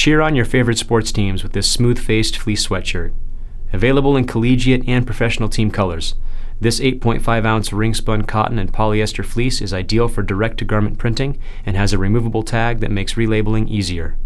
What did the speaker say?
Cheer on your favorite sports teams with this smooth-faced fleece sweatshirt. Available in collegiate and professional team colors, this 8.5 ounce ring spun cotton and polyester fleece is ideal for direct to garment printing and has a removable tag that makes relabeling easier.